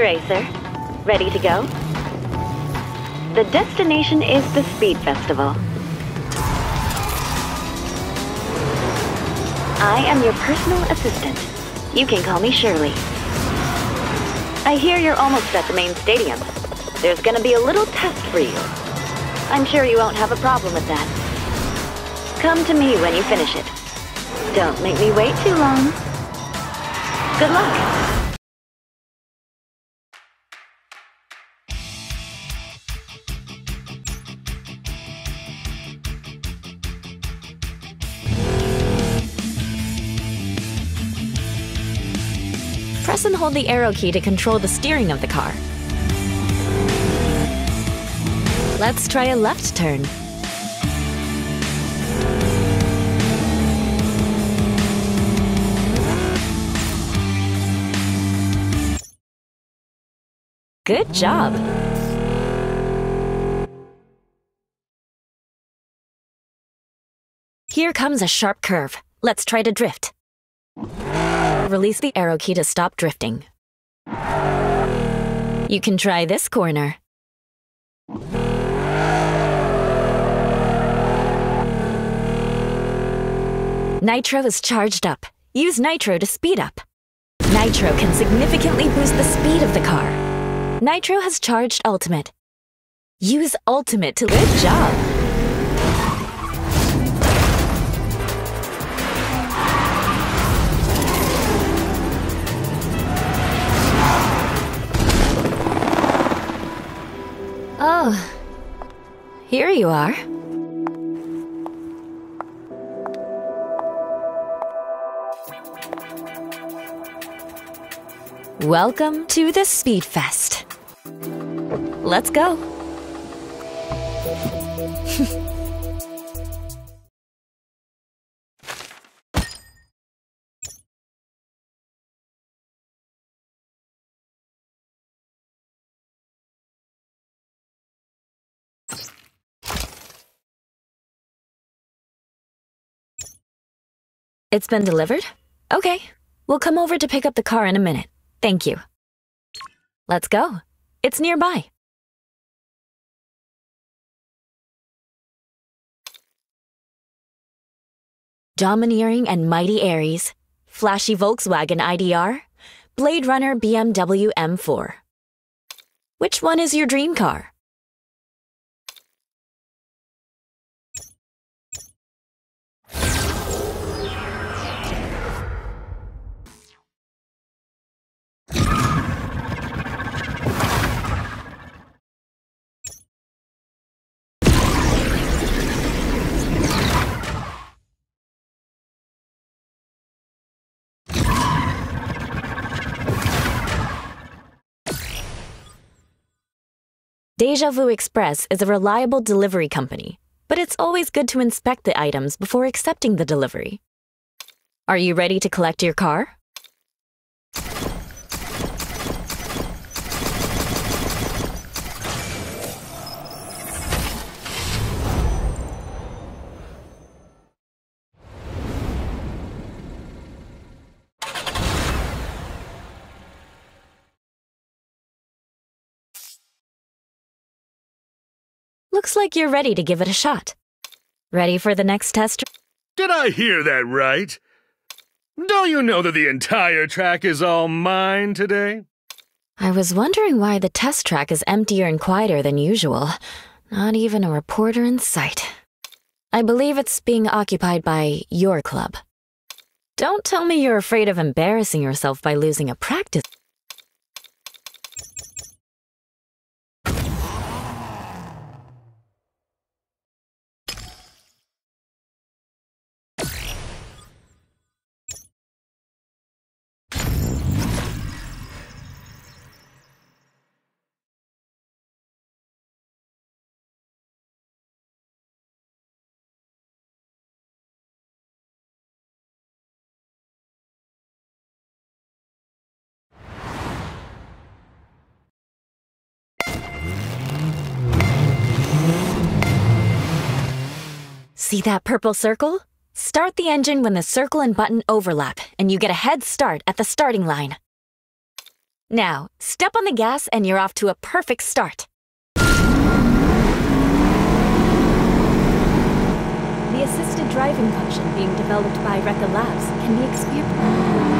Racer. Ready to go? The destination is the Speed Festival. I am your personal assistant. You can call me Shirley. I hear you're almost at the main stadium. There's gonna be a little test for you. I'm sure you won't have a problem with that. Come to me when you finish it. Don't make me wait too long. Good luck. Press and hold the arrow key to control the steering of the car. Let's try a left turn. Good job! Here comes a sharp curve. Let's try to drift. Release the arrow key to stop drifting. You can try this corner. Nitro is charged up. Use Nitro to speed up. Nitro can significantly boost the speed of the car. Nitro has charged Ultimate. Use Ultimate to- Good job! Here you are. Welcome to the Speed Fest. Let's go. It's been delivered? Okay. We'll come over to pick up the car in a minute. Thank you. Let's go. It's nearby. Domineering and mighty Aries, flashy Volkswagen IDR, Blade Runner BMW M4. Which one is your dream car? Deja Vu Express is a reliable delivery company, but it's always good to inspect the items before accepting the delivery. Are you ready to collect your car? Looks like you're ready to give it a shot. Ready for the next test? Did I hear that right? Don't you know that the entire track is all mine today? I was wondering why the test track is emptier and quieter than usual. Not even a reporter in sight. I believe it's being occupied by your club. Don't tell me you're afraid of embarrassing yourself by losing a practice. See that purple circle? Start the engine when the circle and button overlap, and you get a head start at the starting line. Now, step on the gas and you're off to a perfect start. The assisted driving function being developed by Rekka Labs can be experienced.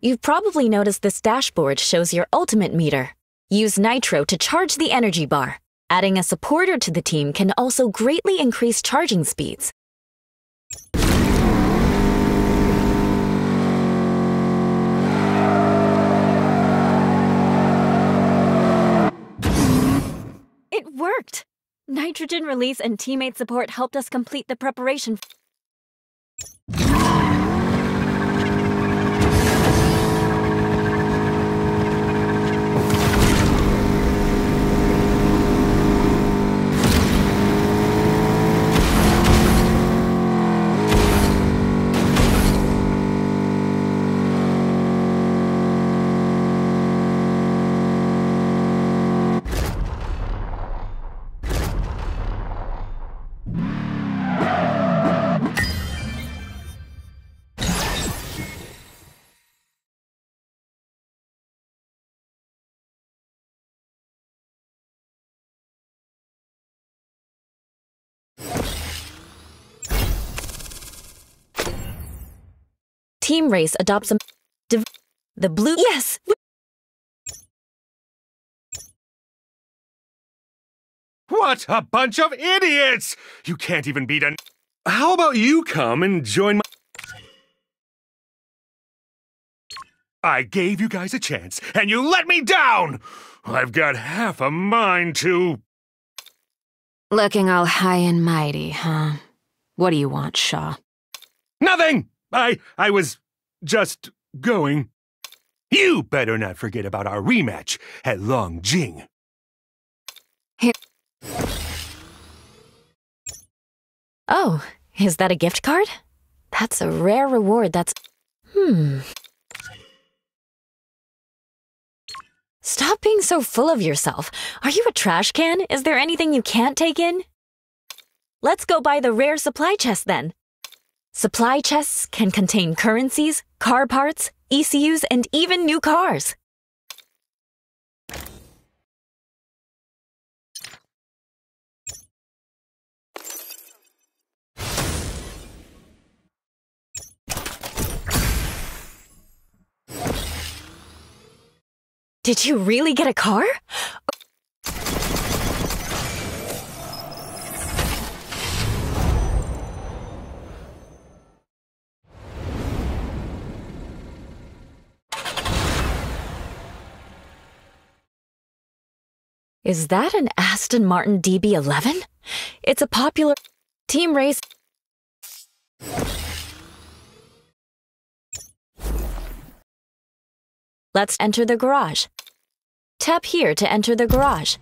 You've probably noticed this dashboard shows your ultimate meter. Use Nitro to charge the energy bar. Adding a supporter to the team can also greatly increase charging speeds. It worked! Nitrogen release and teammate support helped us complete the preparation. Team Race adopts a the blue yes What a bunch of idiots! You can't even beat an. How about you come and join my. I gave you guys a chance, and you let me down! I've got half a mind to. Looking all high and mighty, huh? What do you want, Shaw? Nothing! I. I was just going. You better not forget about our rematch at Longjing. Here. Oh, is that a gift card? That's a rare reward that's... Hmm. Stop being so full of yourself. Are you a trash can? Is there anything you can't take in? Let's go buy the rare supply chest then. Supply chests can contain currencies, car parts, ECUs, and even new cars. Did you really get a car? Is that an Aston Martin DB11? It's a popular team race. Let's enter the garage. Tap here to enter the garage.